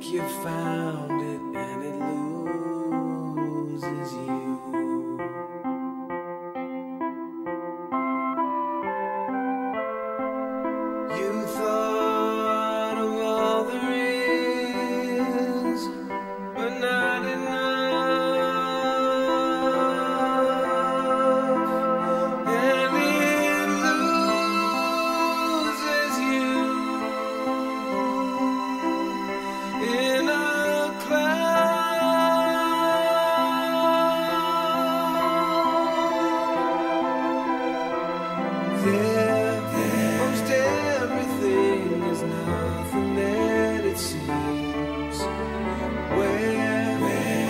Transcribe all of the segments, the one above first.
you found.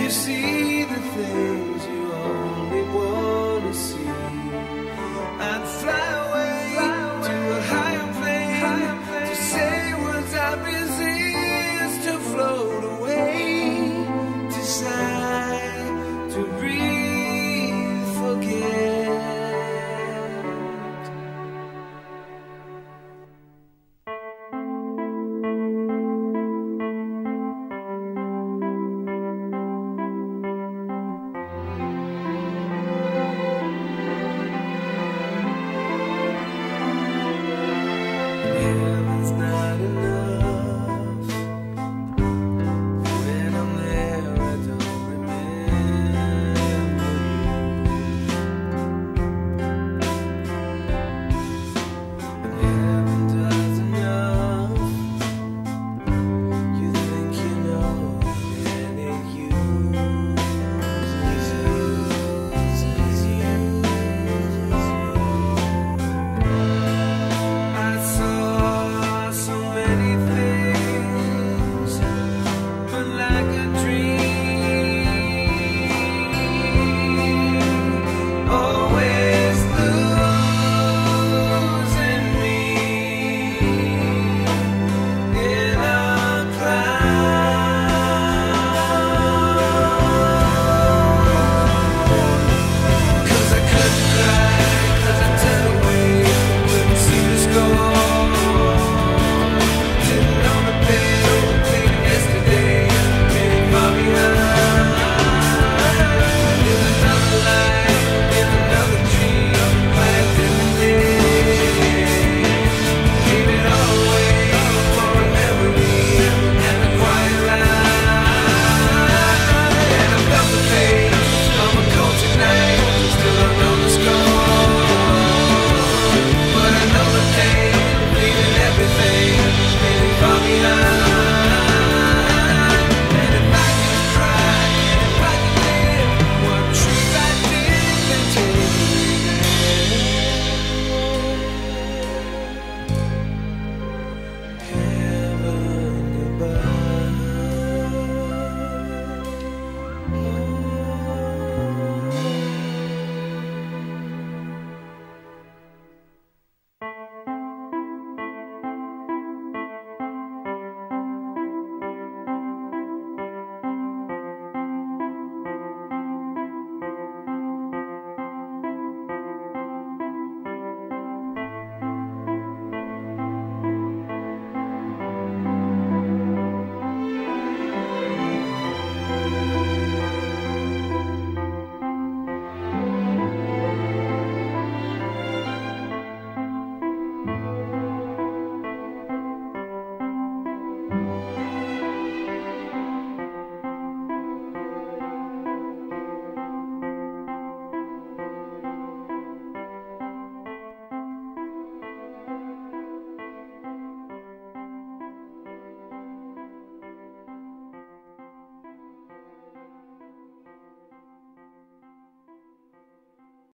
see